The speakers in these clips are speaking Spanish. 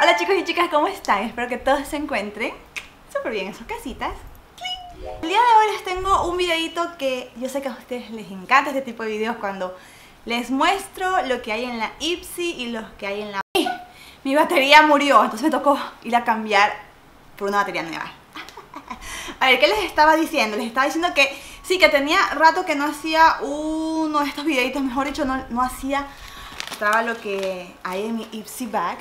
Hola chicos y chicas, ¿cómo están? Espero que todos se encuentren súper bien en sus casitas. El día de hoy les tengo un videito que yo sé que a ustedes les encanta este tipo de videos cuando les muestro lo que hay en la Ipsy y lo que hay en la... Mi batería murió, entonces me tocó ir a cambiar por una batería nueva. A ver, ¿qué les estaba diciendo? Les estaba diciendo que sí, que tenía rato que no hacía uno de estos videitos, mejor dicho, no, no hacía estaba lo que hay en mi Ipsy bag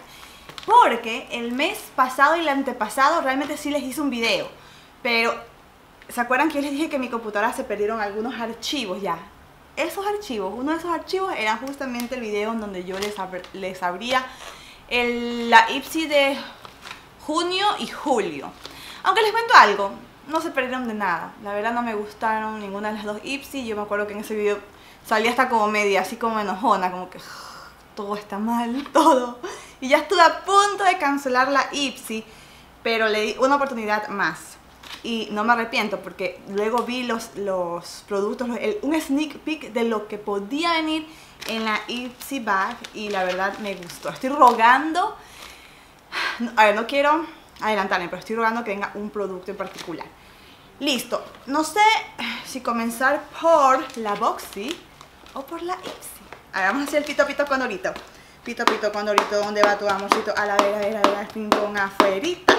porque el mes pasado y el antepasado realmente sí les hice un video pero ¿se acuerdan que yo les dije que en mi computadora se perdieron algunos archivos ya? esos archivos, uno de esos archivos era justamente el video en donde yo les, les abría la Ipsy de junio y julio aunque les cuento algo, no se perdieron de nada la verdad no me gustaron ninguna de las dos Ipsy yo me acuerdo que en ese video salí hasta como media, así como enojona, como que todo está mal, todo. Y ya estuve a punto de cancelar la Ipsy, pero le di una oportunidad más. Y no me arrepiento porque luego vi los, los productos, un sneak peek de lo que podía venir en la Ipsy bag y la verdad me gustó. Estoy rogando, a ver, no quiero adelantarme, pero estoy rogando que venga un producto en particular. Listo, no sé si comenzar por la Boxy o por la Ipsy vamos a hacer el pito pito condorito. Pito pito condorito, ¿dónde va tu amorcito? A la vera, vera, vera, pong afuerita.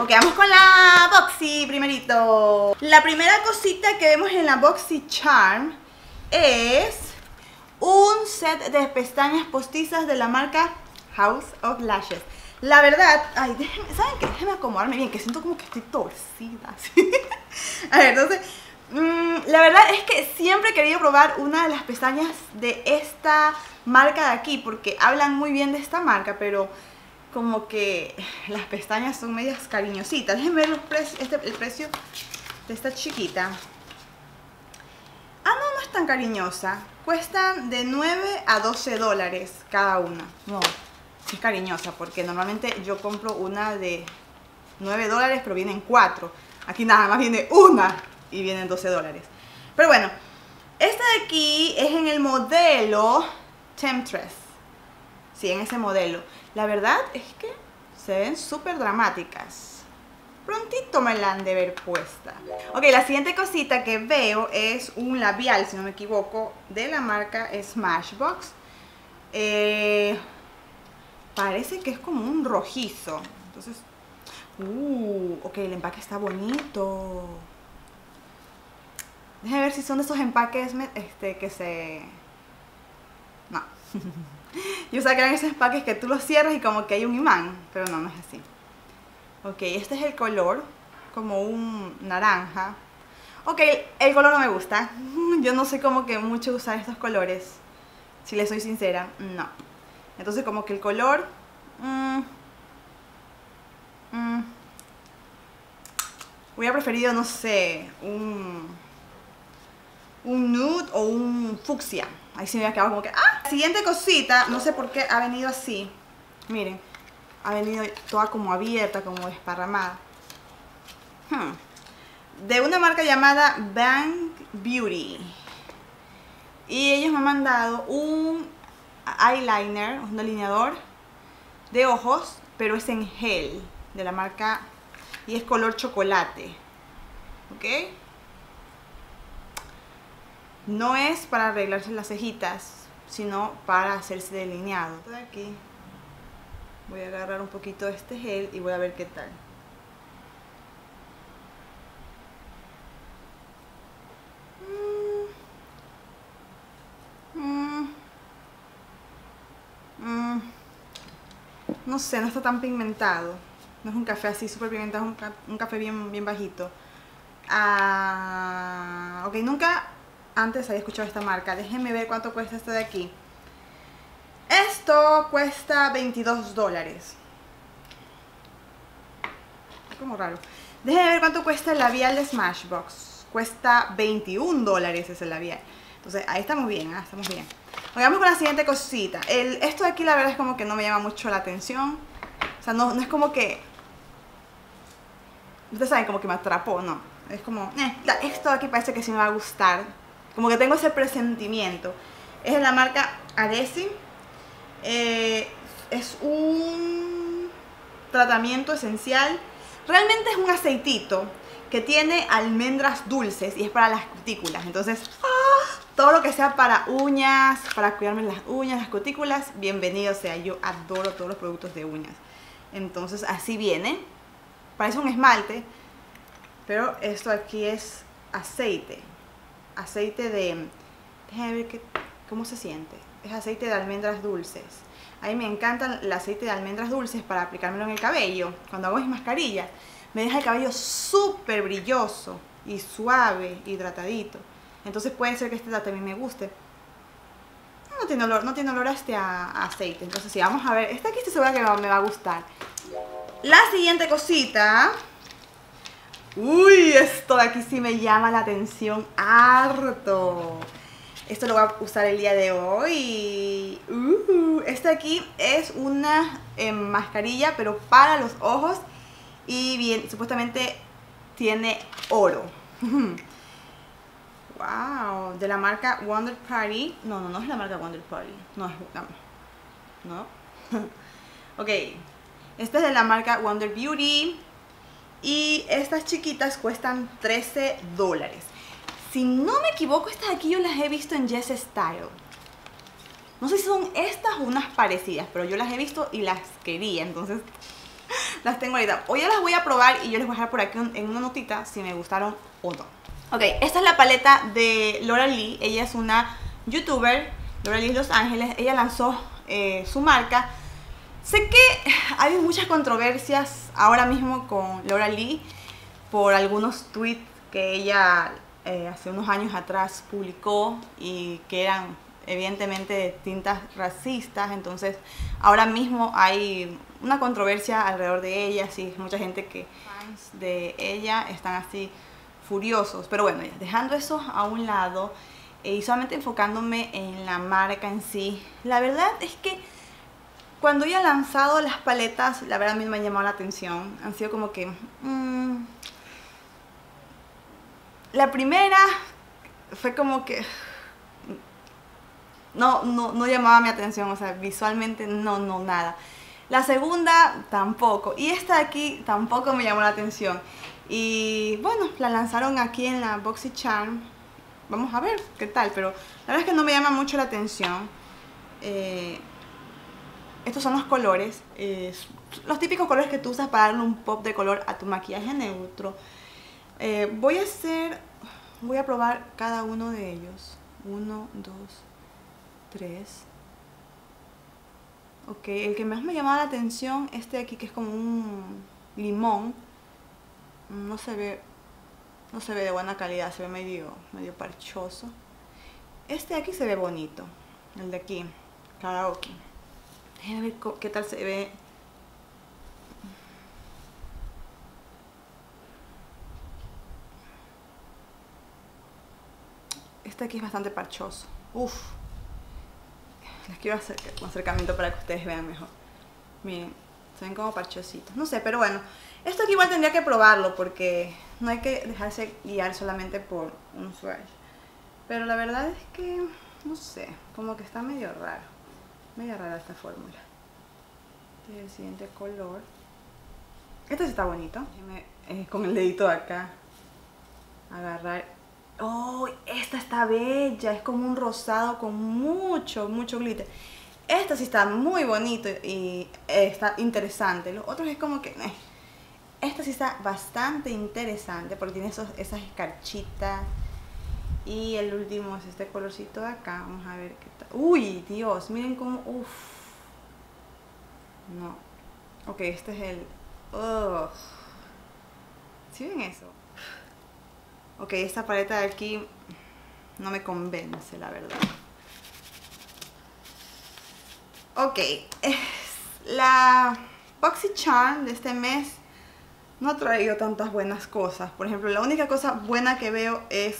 Ok, vamos con la Boxy primerito. La primera cosita que vemos en la Boxy Charm es un set de pestañas postizas de la marca House of Lashes. La verdad, ay, déjenme, ¿saben qué? Déjenme acomodarme bien, que siento como que estoy torcida. a ver, entonces, Mm, la verdad es que siempre he querido probar una de las pestañas de esta marca de aquí porque hablan muy bien de esta marca, pero como que las pestañas son medias cariñositas. Déjenme ver este, el precio de esta chiquita. Ah, no, no es tan cariñosa. Cuestan de 9 a 12 dólares cada una. No, es cariñosa porque normalmente yo compro una de 9 dólares, pero vienen 4. Aquí nada más viene una y vienen 12 dólares. Pero bueno, esta de aquí es en el modelo Temptress. Sí, en ese modelo. La verdad es que se ven súper dramáticas. Prontito me la han de ver puesta. Ok, la siguiente cosita que veo es un labial, si no me equivoco, de la marca Smashbox. Eh, parece que es como un rojizo. Entonces, uh, ok, el empaque está bonito. Déjenme ver si son de esos empaques este, que se... No. Yo sabía que eran esos empaques que tú los cierras y como que hay un imán, pero no, no es así. Ok, este es el color, como un naranja. Ok, el color no me gusta. Yo no sé cómo que mucho usar estos colores. Si les soy sincera, no. Entonces como que el color... Mmm, mmm, hubiera preferido, no sé, un un nude o un fucsia. Ahí sí me había quedado como que, ¡ah! Siguiente cosita, no sé por qué ha venido así. Miren, ha venido toda como abierta, como desparramada. Hmm. De una marca llamada Bang Beauty. Y ellos me han mandado un eyeliner, un delineador de ojos, pero es en gel, de la marca, y es color chocolate. ¿Ok? No es para arreglarse las cejitas, sino para hacerse delineado. De aquí voy a agarrar un poquito de este gel y voy a ver qué tal. No sé, no está tan pigmentado. No es un café así súper pigmentado, es un, café bien, bien bajito. Ah, ok, nunca antes había escuchado esta marca. Déjenme ver cuánto cuesta este de aquí. Esto cuesta 22 dólares. Como raro. Déjenme ver cuánto cuesta el labial de Smashbox. Cuesta 21 dólares ese labial. Entonces ahí estamos bien, ¿ah? estamos bien. Vamos con la siguiente cosita. Esto de aquí la verdad es como que no me llama mucho la atención. O sea, no, es como que... Ustedes saben, como que me atrapó, no. Es como, eh, esto de aquí parece que sí me va a gustar como que tengo ese presentimiento. Es de la marca Adesi. Eh, es un tratamiento esencial. Realmente es un aceitito que tiene almendras dulces y es para las cutículas. Entonces. Todo lo que sea para uñas, para cuidarme las uñas, las cutículas, bienvenido sea. Yo adoro todos los productos de uñas. Entonces, así viene. Parece un esmalte, pero esto aquí es aceite. Aceite de... Déjame ver qué, cómo se siente. Es aceite de almendras dulces. A mí me encanta el aceite de almendras dulces para aplicármelo en el cabello. Cuando hago mis mascarillas me deja el cabello súper brilloso y suave, hidratadito. Entonces puede ser que este también me guste. No tiene olor, no tiene olor a este aceite. Entonces sí, vamos a ver. Esta aquí estoy segura que me va a gustar. La siguiente cosita. Uy, esto de aquí sí me llama la atención harto. Esto lo voy a usar el día de hoy. Uh, esta aquí es una eh, mascarilla, pero para los ojos y bien, supuestamente tiene oro. wow, de la marca Wonder Party. No, no, no es la marca Wonder Party. No es no. ok. Esta es de la marca Wonder Beauty. Y estas chiquitas cuestan 13 dólares. Si no me equivoco, estas aquí yo las he visto en Jess Style. No sé si son estas o unas parecidas, pero yo las he visto y las quería. Entonces las tengo ahorita. Hoy ya las voy a probar y yo les voy a dejar por aquí en una notita si me gustaron o no. Ok, esta es la paleta de Laura Lee. Ella es una youtuber, Laura Lee Los Ángeles. Ella lanzó eh, su marca. Sé que hay muchas controversias ahora mismo con Laura Lee por algunos tweets que ella eh, hace unos años atrás publicó y que eran evidentemente de tintas racistas. Entonces ahora mismo hay una controversia alrededor de ella, sí, mucha gente que fans de ella están así furiosos. Pero bueno, dejando eso a un lado eh, y solamente enfocándome en la marca en sí, la verdad es que cuando ella ha lanzado las paletas, la verdad a mí me han llamado la atención. Han sido como que... Mm, la primera fue como que... No, no, no llamaba mi atención, o sea, visualmente no, no, nada. La segunda tampoco. Y esta de aquí tampoco me llamó la atención. Y bueno, la lanzaron aquí en la Boxy Charm. Vamos a ver qué tal, pero la verdad es que no me llama mucho la atención. Eh, estos son los colores. los típicos colores que tú usas para darle un pop de color a tu maquillaje neutro. Eh, voy a hacer... Voy a probar cada uno de ellos. Uno, dos, tres... Ok, el que más me llamaba la atención, este de aquí que es como un limón. No se ve, no se ve de buena calidad, se ve medio, medio parchoso. Este de aquí se ve bonito, el de aquí, karaoke. Déjenme ver qué tal se ve. Este aquí es bastante parchoso. Uf. Les quiero hacer un acercamiento para que ustedes vean mejor. Miren, se ven como parchositos. No sé, pero bueno. Esto aquí igual tendría que probarlo porque no hay que dejarse guiar solamente por un swatch. Pero la verdad es que, no sé, como que está medio raro. Medio rara esta fórmula. Este es el siguiente color. Este sí está bonito. Eh, con el dedito de acá agarrar ¡Oh! Esta está bella. Es como un rosado con mucho, mucho glitter. Esta sí está muy bonito y está interesante. Los otros es como que... Eh. Sí está bastante interesante porque tiene esos, esas escarchitas. Y el último es este colorcito de acá. Vamos a ver qué tal. ¡Uy! Dios, miren cómo... Uf. No. Ok, este es el... Ugh. ¿Sí ven eso? Ok, esta paleta de aquí no me convence, la verdad. Ok, la Charm de este mes no ha traído tantas buenas cosas. Por ejemplo, la única cosa buena que veo es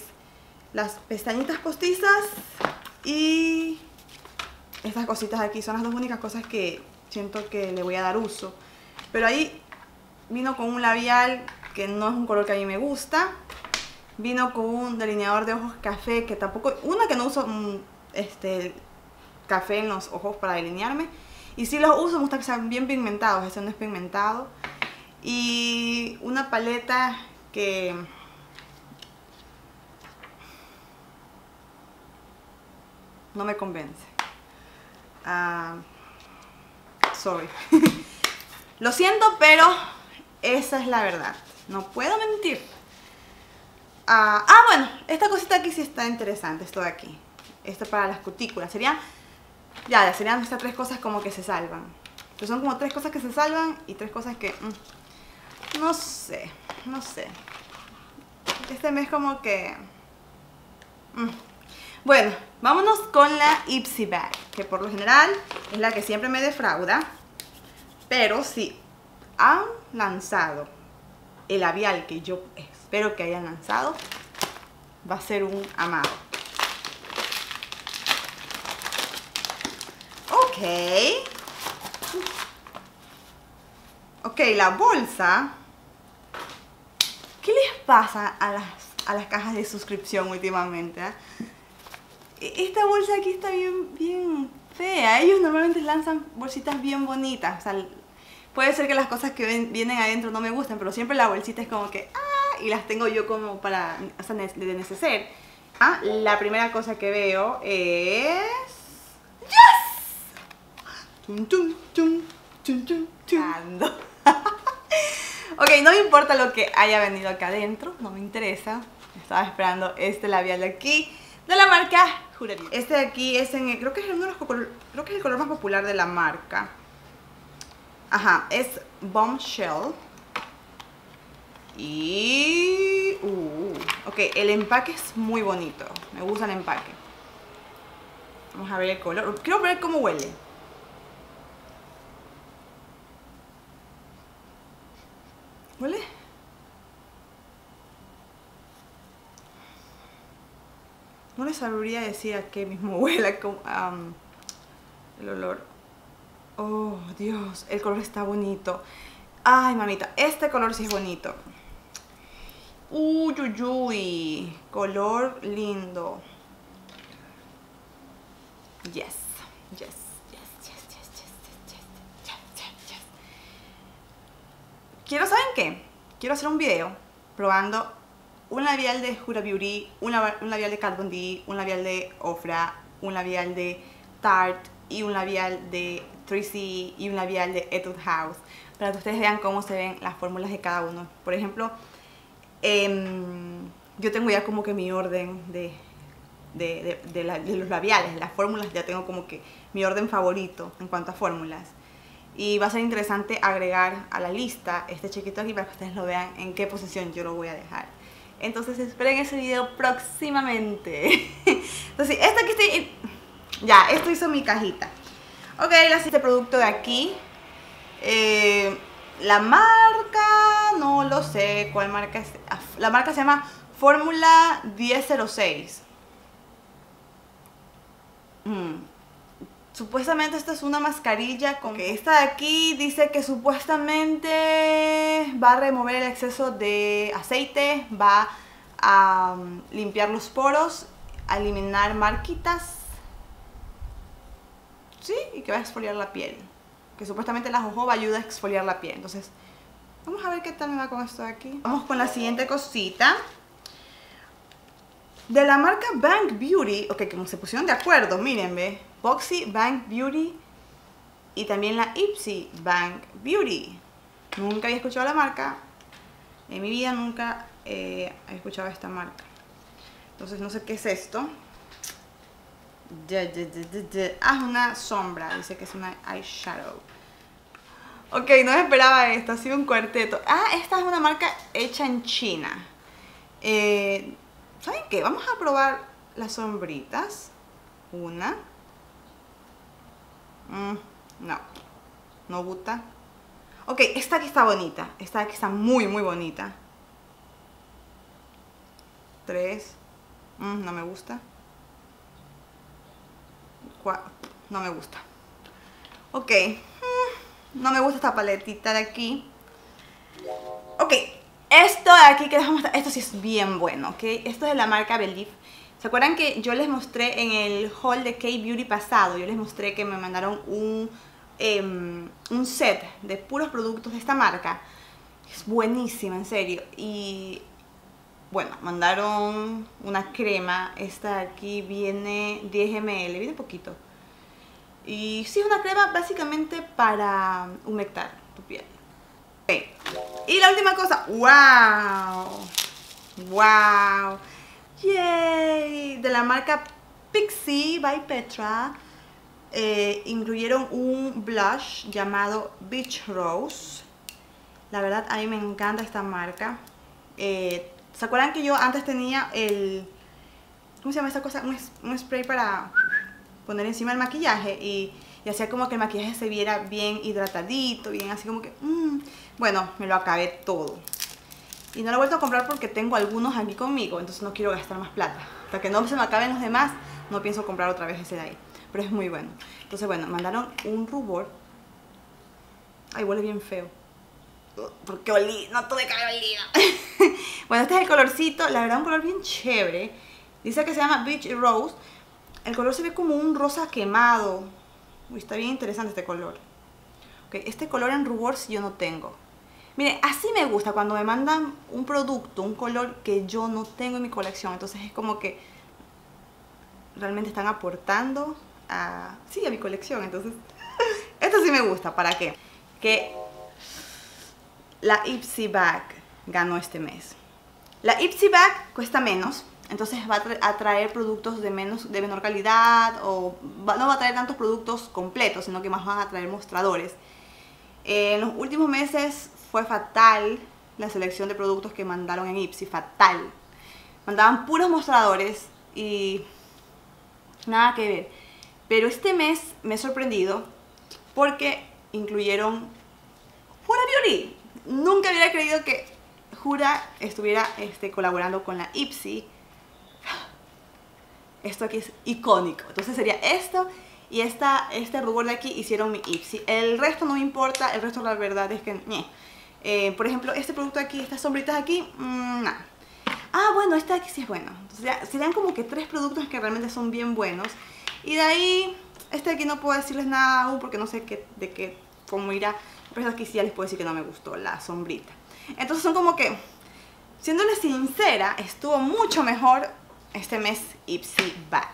las pestañitas postizas y estas cositas aquí. Son las dos únicas cosas que siento que le voy a dar uso. Pero ahí vino con un labial que no es un color que a mí me gusta Vino con un delineador de ojos café que tampoco... Una que no uso mm, este, café en los ojos para delinearme. Y si los uso, me gusta que sean bien pigmentados. Este no es pigmentado. Y una paleta que... No me convence. Ah, sorry. Lo siento, pero esa es la verdad. No puedo mentir. Ah, ah, bueno, esta cosita aquí sí está interesante, esto de aquí. Esto para las cutículas. Serían, ya, serían estas tres cosas como que se salvan. Pero son como tres cosas que se salvan y tres cosas que... Mm, no sé, no sé. Este mes como que... Mm. Bueno, vámonos con la Ipsy Bag, que por lo general es la que siempre me defrauda. Pero si han lanzado el labial que yo espero que hayan lanzado, va a ser un amado. Ok. La bolsa. ¿Qué les pasa a las, a las cajas de suscripción últimamente? Ah? E, esta bolsa aquí está bien, bien fea. Ellos normalmente lanzan bolsitas bien bonitas. O sea, puede ser que las cosas que vienen adentro no me gusten, pero siempre la bolsita es como que, ah, y las tengo yo como para, o sea, de neceser. Ah, la primera cosa que veo es... Tum. ok, no me importa lo que haya venido acá adentro, no me interesa. Estaba esperando este labial de aquí, de la marca Juraría. Este de aquí es en, creo que es uno de los creo que es el color más popular de la marca. Ajá, es Bombshell. Y... Uh, ok, el empaque es muy bonito. Me gusta el empaque. Vamos a ver el color. Quiero ver cómo. ¿Huele? sabría decir aquí mismo huela como, um, el olor. Oh, Dios, el color está bonito. Ay, mamita, este color sí es bonito. Uy, uy, uy, color lindo. Yes, yes. Quiero, ¿saben qué? Quiero hacer un video probando un labial de Jura Beauty, un labial de Kat Von D, un labial de Ofra, un labial de Tarte y un labial de 3C y un labial de Etude House para que ustedes vean cómo se ven las fórmulas de cada uno. Por ejemplo, em, yo tengo ya como que mi orden de, de, los labiales, las fórmulas, ya tengo como que mi orden favorito en cuanto a fórmulas. Y va a ser interesante agregar a la lista este chiquito aquí para que ustedes lo vean en qué posición yo lo voy a dejar. Entonces esperen ese video próximamente. Entonces, esta aquí estoy... Ya, esto hizo mi cajita. Ok, la siguiente producto de aquí. Eh, la marca, no lo sé cuál marca es. Ah, la marca se llama Fórmula 1006. Mm. Supuestamente esta es una mascarilla con que esta de aquí dice que supuestamente va a remover el exceso de aceite, va a mm, limpiar los poros, a eliminar marquitas ¿sí? Y que va a exfoliar la piel. Que supuestamente la jojoba ayuda a exfoliar la piel. Entonces, vamos a ver qué tal me va con esto de aquí. Vamos con la siguiente cosita. De la marca Bank Beauty, ok, como se pusieron de acuerdo, miren, ve. Boxy Bank Beauty y también la Ipsy Bank Beauty. Nunca había escuchado la marca. En mi vida nunca eh, he escuchado esta marca. Entonces no sé qué es esto. Ah, es una sombra. Dice que es una eyeshadow. Ok, no esperaba esto. Ha sido un cuarteto. Ah, esta es una marca hecha en China. Eh, ¿Saben qué? Vamos a probar las sombritas. Una. Mm, no. No gusta. Ok, esta aquí está bonita. Esta aquí está muy, muy bonita. Tres. Mm, no me gusta no me gusta. Ok, mm, no me gusta esta paletita de aquí. Ok, Esto de aquí que les vamos a esto sí es bien bueno, ¿ok? Esto es de la marca Believe. ¿Se acuerdan que yo les mostré en el haul de K-Beauty pasado? Yo les mostré que me mandaron un, em, un set de puros productos de esta marca. Es buenísima, en serio. Y bueno, mandaron una crema. Esta de aquí viene 10 ml, viene poquito. Y sí, es una crema básicamente para humectar tu piel. Y la última cosa, wow, wow, yay, de la marca Pixie by Petra, eh, incluyeron un blush llamado Beach Rose. La verdad a mí me encanta esta marca. Eh, ¿Se acuerdan que yo antes tenía el... ¿Cómo se llama esta cosa? Un, spray para poner encima el maquillaje y, hacía como que el maquillaje se viera bien hidratadito, bien así como que... Mmm, bueno, me lo acabé todo. Y no lo he vuelto a comprar porque tengo algunos aquí conmigo, entonces no quiero gastar más plata. Hasta que no se me acaben los demás, no pienso comprar otra vez ese de ahí. Pero es muy bueno. Entonces, bueno, mandaron un rubor. Ay, huele bien feo. Porque olí, no tuve que haber olido. bueno, este es el colorcito, la verdad un color bien chévere. Dice que se llama Beach Rose. El color se ve como un rosa quemado. Uy, está bien interesante este color. Ok, este color en rubor si yo no tengo. Miren, así me gusta cuando me mandan un producto, un color que yo no tengo en mi colección. Entonces es como que realmente están aportando a, sí, a mi colección. Entonces, esto sí me gusta. ¿Para qué? Que la Ipsy Bag ganó este mes. La Ipsy Bag cuesta menos, entonces va a traer productos de, menos, de menor calidad o no va a traer tantos productos completos, sino que más van a traer mostradores. en los últimos meses fue fatal la selección de productos que mandaron en Ipsy, fatal. Mandaban puros mostradores y nada que ver. Pero este mes me he sorprendido porque incluyeron Jura Beauty. Nunca hubiera creído que Jura estuviera este, colaborando con la Ipsy. Esto aquí es icónico. Entonces sería esto y esta, este rubor de aquí hicieron mi Ipsy. El resto no me importa, el resto la verdad es que... Eh, por ejemplo, este producto aquí, estas sombritas aquí, mmm, Ah, bueno, este aquí sí es bueno. Entonces ya, serían como que tres productos que realmente son bien buenos. Y de ahí, este aquí no puedo decirles nada aún porque no sé qué, de qué, cómo irá. Pero aquí sí ya les puedo decir que no me gustó, la sombrita. Entonces son como que, siéndole sincera, estuvo mucho mejor este mes Ipsy Bag.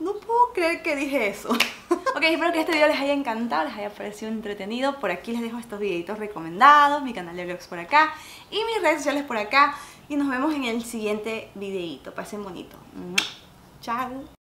No puedo creer que dije eso. ok, espero que este video les haya encantado, les haya parecido entretenido. Por aquí les dejo estos videitos recomendados, mi canal de vlogs por acá y mis redes sociales por acá. Y nos vemos en el siguiente videito. Pasen bonito. Chao.